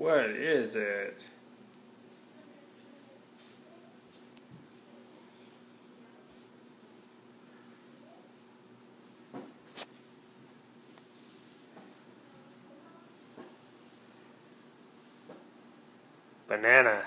What is it? Banana.